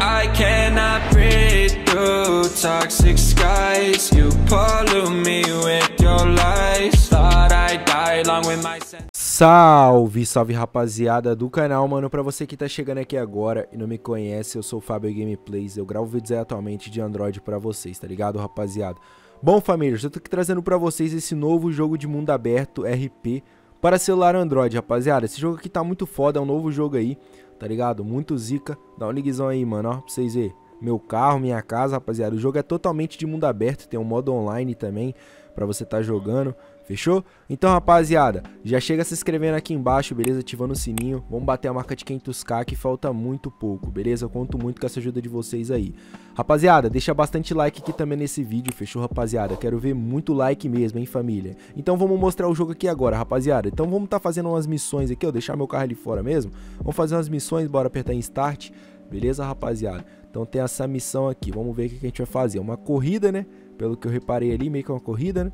I cannot breathe through toxic skies. You pollute me with your lies. Thought along with my. Salve, salve rapaziada do canal, mano, pra você que tá chegando aqui agora e não me conhece, eu sou o Fábio Gameplays, eu gravo vídeos atualmente de Android pra vocês, tá ligado, rapaziada? Bom, família, eu tô aqui trazendo pra vocês esse novo jogo de mundo aberto, RP, para celular Android, rapaziada. Esse jogo aqui tá muito foda, é um novo jogo aí, tá ligado? Muito zica. Dá um liguezão aí, mano, ó, pra vocês verem. Meu carro, minha casa, rapaziada. O jogo é totalmente de mundo aberto, tem um modo online também para você tá jogando. Fechou? Então, rapaziada, já chega se inscrevendo aqui embaixo, beleza? Ativando o sininho. Vamos bater a marca de 500k que falta muito pouco, beleza? Eu conto muito com essa ajuda de vocês aí. Rapaziada, deixa bastante like aqui também nesse vídeo, fechou, rapaziada? Quero ver muito like mesmo, hein, família? Então vamos mostrar o jogo aqui agora, rapaziada. Então vamos tá fazendo umas missões aqui, ó. Deixar meu carro ali fora mesmo. Vamos fazer umas missões, bora apertar em start. Beleza, rapaziada? Então tem essa missão aqui. Vamos ver o que a gente vai fazer. Uma corrida, né? Pelo que eu reparei ali, meio que uma corrida, né?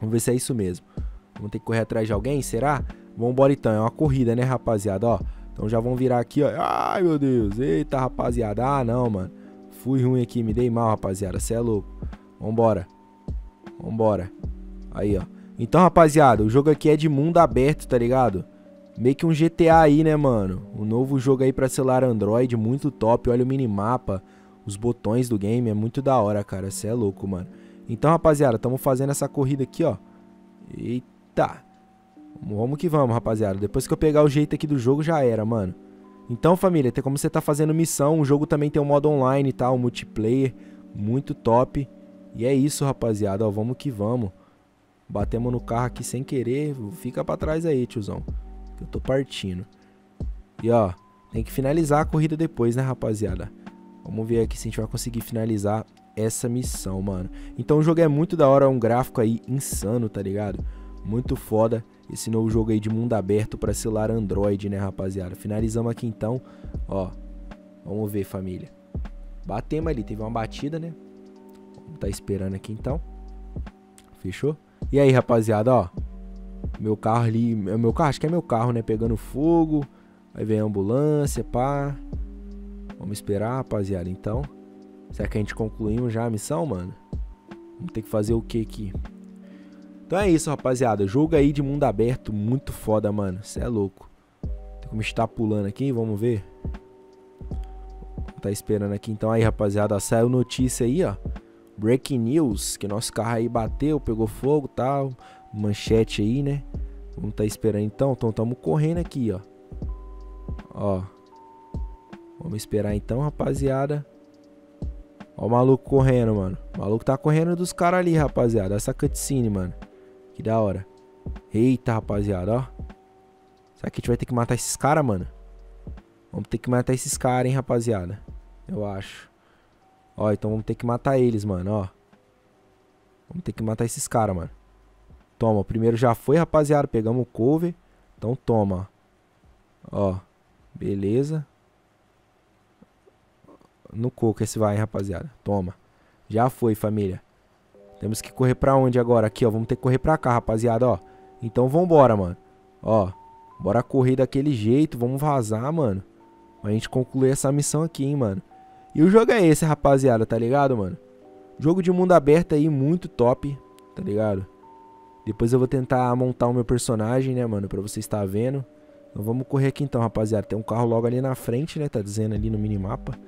Vamos ver se é isso mesmo. Vamos ter que correr atrás de alguém, será? Vambora então, é uma corrida, né, rapaziada, ó. Então já vão virar aqui, ó. Ai, meu Deus. Eita, rapaziada. Ah, não, mano. Fui ruim aqui, me dei mal, rapaziada. Cê é louco. Vambora. Vambora. Aí, ó. Então, rapaziada, o jogo aqui é de mundo aberto, tá ligado? Meio que um GTA aí, né, mano? Um novo jogo aí pra celular Android, muito top. Olha o minimapa, os botões do game, é muito da hora, cara. Cê é louco, mano. Então, rapaziada, estamos fazendo essa corrida aqui, ó. Eita. Vamos que vamos, rapaziada. Depois que eu pegar o jeito aqui do jogo, já era, mano. Então, família, tem como você tá fazendo missão. O jogo também tem um modo online e tá? tal, um multiplayer. Muito top. E é isso, rapaziada. Ó, vamos que vamos. Batemos no carro aqui sem querer. Fica pra trás aí, tiozão. Que eu tô partindo. E, ó, tem que finalizar a corrida depois, né, rapaziada? Vamos ver aqui se a gente vai conseguir finalizar essa missão, mano. Então o jogo é muito da hora, é um gráfico aí insano, tá ligado? Muito foda esse novo jogo aí de mundo aberto para celular Android, né, rapaziada? Finalizamos aqui então, ó. Vamos ver, família. Batemos ali, teve uma batida, né? Vamos tá esperando aqui então. Fechou? E aí, rapaziada, ó. Meu carro ali, meu carro, acho que é meu carro, né, pegando fogo. Aí vem a ambulância, pá. Vamos esperar, rapaziada, então. Será que a gente concluiu já a missão, mano? Vamos ter que fazer o que aqui? Então é isso, rapaziada. Jogo aí de mundo aberto, muito foda, mano. Você é louco. Tem como estar pulando aqui, vamos ver. Tá esperando aqui. Então aí, rapaziada, saiu notícia aí, ó. Breaking news, que nosso carro aí bateu, pegou fogo tal. Manchete aí, né? Vamos tá esperando então. Então tamo correndo aqui, ó. Ó. Vamos esperar então, rapaziada. Ó o maluco correndo, mano. O maluco tá correndo dos caras ali, rapaziada. Essa cutscene, mano. Que da hora. Eita, rapaziada, ó. Será que a gente vai ter que matar esses caras, mano? Vamos ter que matar esses caras, hein, rapaziada. Eu acho. Ó, então vamos ter que matar eles, mano, ó. Vamos ter que matar esses caras, mano. Toma, o primeiro já foi, rapaziada. Pegamos o cover. Então toma, ó. Beleza no coco esse vai, hein, rapaziada. Toma. Já foi, família. Temos que correr pra onde agora? Aqui, ó. Vamos ter que correr pra cá, rapaziada, ó. Então vambora, mano. Ó. Bora correr daquele jeito. Vamos vazar, mano. Pra gente concluir essa missão aqui, hein, mano. E o jogo é esse, rapaziada, tá ligado, mano? Jogo de mundo aberto aí, muito top, tá ligado? Depois eu vou tentar montar o meu personagem, né, mano, pra você estar vendo. Então vamos correr aqui então, rapaziada. Tem um carro logo ali na frente, né, tá dizendo ali no minimapa.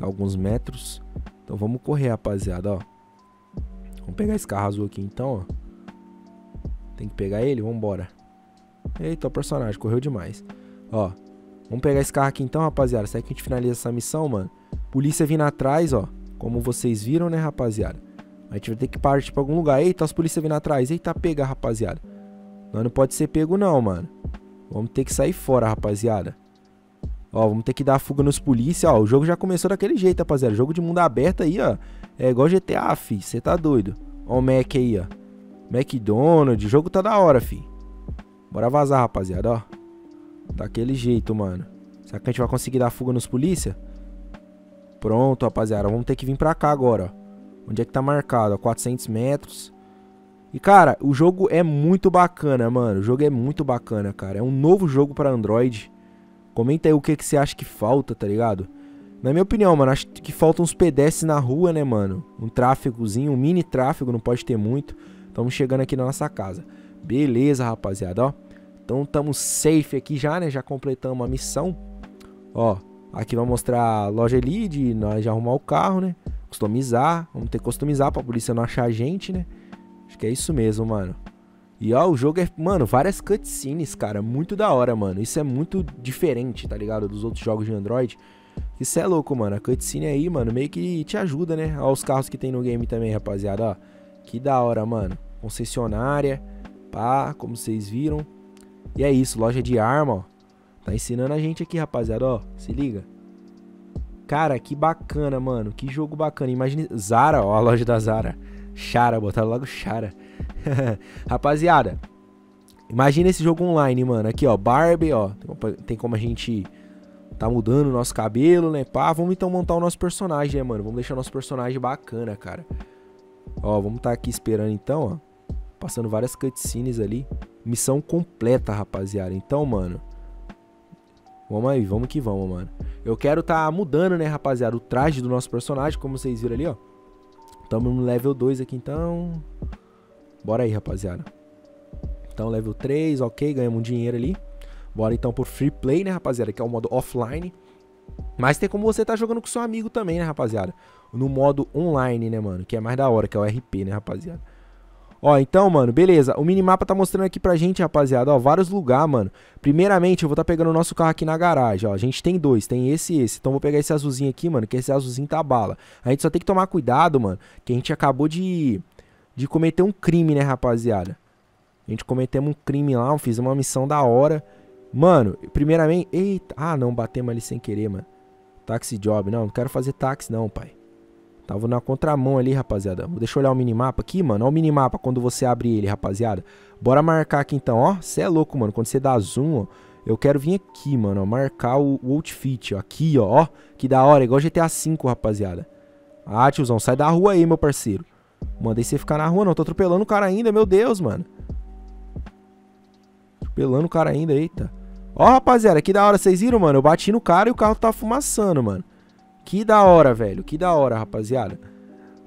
Tá alguns metros. Então vamos correr, rapaziada, ó. Vamos pegar esse carro azul aqui então, ó. Tem que pegar ele? Vambora. Eita, o personagem, correu demais. Ó, vamos pegar esse carro aqui então, rapaziada. Será que a gente finaliza essa missão, mano? Polícia vindo atrás, ó. Como vocês viram, né, rapaziada? A gente vai ter que partir pra algum lugar. Eita, as polícias vindo atrás. Eita, pega, rapaziada. Não, não pode ser pego não, mano. Vamos ter que sair fora, rapaziada. Ó, vamos ter que dar fuga nos polícia, ó. O jogo já começou daquele jeito, rapaziada. Jogo de mundo aberto aí, ó. É igual GTA, fi. Você tá doido. Ó o Mac aí, ó. McDonald's. O jogo tá da hora, fi. Bora vazar, rapaziada, ó. Daquele jeito, mano. Será que a gente vai conseguir dar fuga nos polícia? Pronto, rapaziada. Vamos ter que vir pra cá agora, ó. Onde é que tá marcado? Ó, 400 metros. E, cara, o jogo é muito bacana, mano. O jogo é muito bacana, cara. É um novo jogo para Android Comenta aí o que, que você acha que falta, tá ligado? Na minha opinião, mano, acho que faltam uns pedestres na rua, né, mano? Um tráfegozinho, um mini tráfego, não pode ter muito. Estamos chegando aqui na nossa casa. Beleza, rapaziada, ó. Então estamos safe aqui já, né? Já completamos a missão. Ó, aqui vai mostrar a loja ali de nós já arrumar o carro, né? Customizar, vamos ter que customizar pra polícia não achar a gente, né? Acho que é isso mesmo, mano. E ó, o jogo é, mano, várias cutscenes, cara, muito da hora, mano. Isso é muito diferente, tá ligado? Dos outros jogos de Android. Isso é louco, mano. A cutscene aí, mano, meio que te ajuda, né? Ó, os carros que tem no game também, rapaziada, ó. Que da hora, mano. Concessionária, pá, como vocês viram. E é isso, loja de arma, ó. Tá ensinando a gente aqui, rapaziada, ó. Se liga. Cara, que bacana, mano. Que jogo bacana. Imagine. Zara, ó, a loja da Zara. Chara, botaram logo Chara. rapaziada, imagina esse jogo online, mano. Aqui, ó, Barbie, ó. Tem como a gente tá mudando o nosso cabelo, né? Pá, vamos então montar o nosso personagem, né, mano? Vamos deixar o nosso personagem bacana, cara. Ó, vamos tá aqui esperando então, ó. Passando várias cutscenes ali. Missão completa, rapaziada. Então, mano. Vamos aí, vamos que vamos, mano. Eu quero tá mudando, né, rapaziada, o traje do nosso personagem, como vocês viram ali, ó. Tamo no level 2 aqui, então. Bora aí, rapaziada. Então, level 3, ok, ganhamos um dinheiro ali. Bora então por free play, né, rapaziada, que é o modo offline. Mas tem como você tá jogando com seu amigo também, né, rapaziada? No modo online, né, mano, que é mais da hora, que é o RP, né, rapaziada. Ó, então, mano, beleza. O minimapa tá mostrando aqui pra gente, rapaziada, ó, vários lugares, mano. Primeiramente, eu vou tá pegando o nosso carro aqui na garagem, ó. A gente tem dois, tem esse e esse. Então, vou pegar esse azulzinho aqui, mano, que esse azulzinho tá bala. A gente só tem que tomar cuidado, mano, que a gente acabou de, de cometer um crime, né, rapaziada. A gente cometemos um crime lá, fiz uma missão da hora. Mano, primeiramente... Eita, ah, não, batemos ali sem querer, mano. Táxi job, não, não quero fazer táxi não, pai. Tava na contramão ali, rapaziada. Deixa eu olhar o minimapa aqui, mano. Olha o minimapa quando você abre ele, rapaziada. Bora marcar aqui então, ó. Você é louco, mano. Quando você dá zoom, ó. Eu quero vir aqui, mano, ó, marcar o, o outfit, ó. Aqui, ó, ó. Que da hora, igual GTA V, rapaziada. Ah, tiozão, sai da rua aí, meu parceiro. Mandei você ficar na rua, não. Tô atropelando o cara ainda, meu Deus, mano. Atropelando o cara ainda, eita. Ó, rapaziada, que da hora. Vocês viram, mano? Eu bati no cara e o carro tá fumaçando, mano. Que da hora, velho. Que da hora, rapaziada.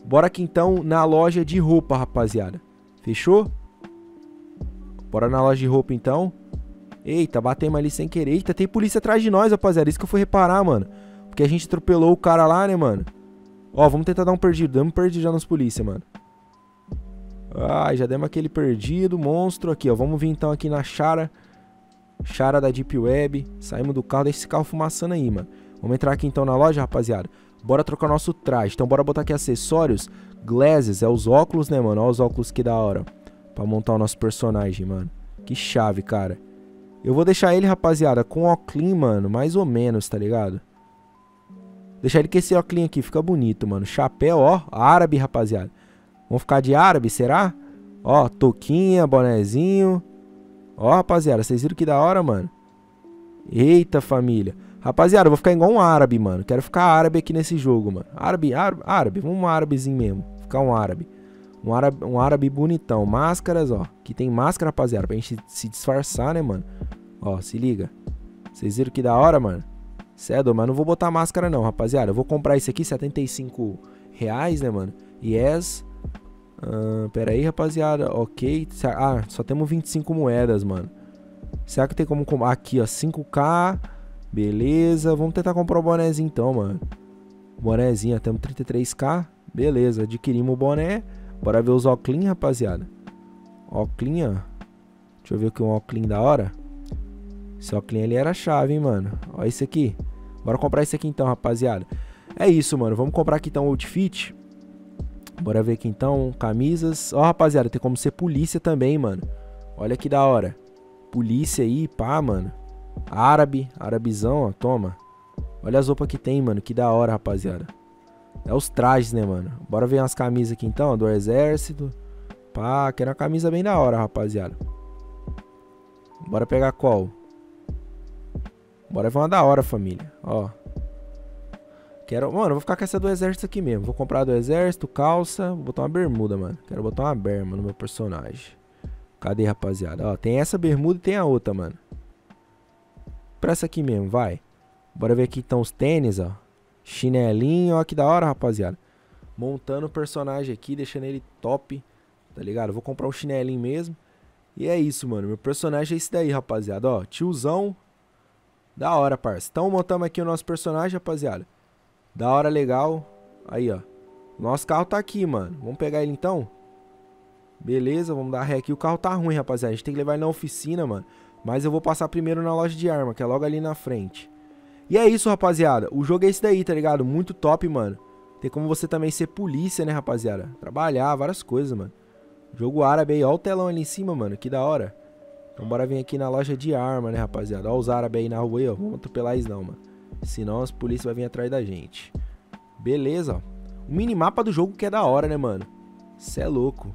Bora aqui então na loja de roupa, rapaziada. Fechou? Bora na loja de roupa então. Eita, batemos ali sem querer. Eita, tem polícia atrás de nós, rapaziada. Isso que eu fui reparar, mano. Porque a gente atropelou o cara lá, né, mano? Ó, vamos tentar dar um perdido. Damos perdido já nos polícia, mano. Ai, já demos aquele perdido, monstro. Aqui, ó. Vamos vir então aqui na Chara. Chara da Deep Web. Saímos do carro. Deixa esse carro fumaçando aí, mano. Vamos entrar aqui então na loja, rapaziada. Bora trocar nosso traje. Então bora botar aqui acessórios. Glasses, é os óculos, né, mano? Olha os óculos que da hora. Pra montar o nosso personagem, mano. Que chave, cara. Eu vou deixar ele, rapaziada, com óculos, mano. Mais ou menos, tá ligado? Deixar ele com esse óculos aqui, fica bonito, mano. Chapéu, ó, árabe, rapaziada. Vamos ficar de árabe, será? Ó, toquinha, bonezinho. Ó, rapaziada, vocês viram que da hora, mano? Eita, família. Rapaziada, eu vou ficar igual um árabe, mano. Quero ficar árabe aqui nesse jogo, mano. Árabe, árabe, árabe. Vamos um árabezinho mesmo. Ficar um árabe. Um árabe, um árabe bonitão. Máscaras, ó. Que tem máscara, rapaziada. Pra gente se disfarçar, né, mano? Ó, se liga. Vocês viram que da hora, mano? Cedo, mas não vou botar máscara não, rapaziada. Eu vou comprar esse aqui, 75 reais, né, mano? Yes. Uh, pera aí, rapaziada. Ok. Ah, só temos 25 moedas, mano. Será que tem como... Aqui, ó. 5k... Beleza, vamos tentar comprar o bonézinho então, mano. Bonézinho, temos 33k. Beleza, adquirimos o boné. Bora ver os óculos, rapaziada. Óculos, ó. Deixa eu ver aqui um óculos da hora. Esse óculos ali era chave, hein, mano. Ó esse aqui. Bora comprar esse aqui então, rapaziada. É isso, mano. Vamos comprar aqui então o outfit. Bora ver aqui então, camisas. Ó, rapaziada, tem como ser polícia também, mano. Olha que da hora. Polícia aí, pá, mano. Árabe, árabezão, ó, toma. Olha as roupas que tem, mano, que da hora, rapaziada. É os trajes, né, mano? Bora ver umas camisas aqui então, do exército. Pá, quero uma camisa bem da hora, rapaziada. Bora pegar qual? Bora ver uma da hora, família. Ó. Quero, mano, vou ficar com essa do exército aqui mesmo. Vou comprar do exército, calça, vou botar uma bermuda, mano. Quero botar uma berma no meu personagem. Cadê, rapaziada? Ó, tem essa bermuda e tem a outra, mano. pra essa aqui mesmo, vai. Bora ver aqui então os tênis, ó. Chinelinho, ó que da hora, rapaziada. Montando o personagem aqui, deixando ele top, tá ligado? Vou comprar um chinelinho mesmo. E é isso, mano. Meu personagem é esse daí, rapaziada. Ó, tiozão. Da hora, parça. Então montamos aqui o nosso personagem, rapaziada. Da hora, legal. Aí, ó. Nosso carro tá aqui, mano. Vamos pegar ele então? Beleza, vamos dar ré aqui. O carro tá ruim, rapaziada. A gente tem que levar ele na oficina, mano. Mas eu vou passar primeiro na loja de arma, que é logo ali na frente. E é isso, rapaziada. O jogo é esse daí, tá ligado? Muito top, mano. Tem como você também ser polícia, né, rapaziada? Trabalhar, várias coisas, mano. Jogo árabe aí, ó o telão ali em cima, mano. Que da hora. Então bora vir aqui na loja de arma, né, rapaziada? Ó os árabes aí na rua aí, ó. Vamos atropelar eles não, mano. Senão as polícias vão vir atrás da gente. Beleza, ó. O minimapa do jogo que é da hora, né, mano? Cê é louco.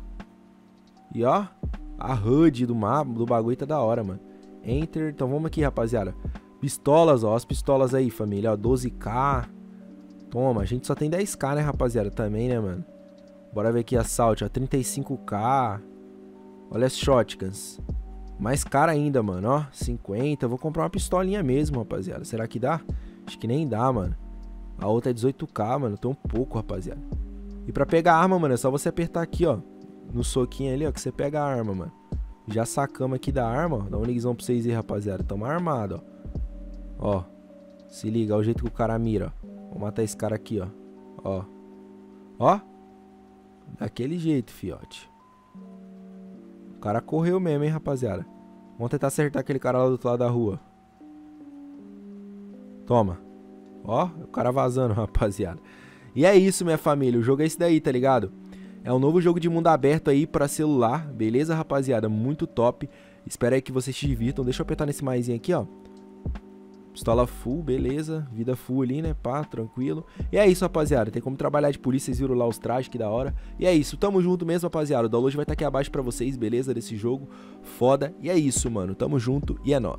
E ó, a HUD do mapa, do bagulho tá da hora, mano. Enter. Então vamos aqui, rapaziada. Pistolas, ó. As pistolas aí, família. Ó, 12k. Toma, a gente só tem 10k, né, rapaziada? Também, né, mano? Bora ver aqui assalto, ó. 35k. Olha as shotguns. Mais cara ainda, mano, ó. 50. Vou comprar uma pistolinha mesmo, rapaziada. Será que dá? Acho que nem dá, mano. A outra é 18k, mano. Um pouco, rapaziada. E pra pegar a arma, mano, é só você apertar aqui, ó. No soquinho ali, ó, que você pega a arma, mano. Já sacamos aqui da arma, ó. Dá um ligzão pra vocês aí, rapaziada. Tamo armado, ó. Ó. Se liga, ó o jeito que o cara mira, ó. Vou matar esse cara aqui, ó. Ó. Ó. Daquele jeito, fiote. O cara correu mesmo, hein, rapaziada. Vamos tentar acertar aquele cara lá do outro lado da rua. Toma. Ó, o cara vazando, rapaziada. E é isso, minha família. O jogo é esse daí, tá ligado? É um novo jogo de mundo aberto aí pra celular. Beleza, rapaziada? Muito top. Espero aí que vocês se divirtam. Deixa eu apertar nesse maisinho aqui, ó. Pistola full, beleza. Vida full ali, né? Pá, tranquilo. E é isso, rapaziada. Tem como trabalhar de polícia. Vocês viram lá os trajes, que da hora. E é isso. Tamo junto mesmo, rapaziada. O download vai estar tá aqui abaixo pra vocês, beleza? Desse jogo. Foda. E é isso, mano. Tamo junto e é nóis.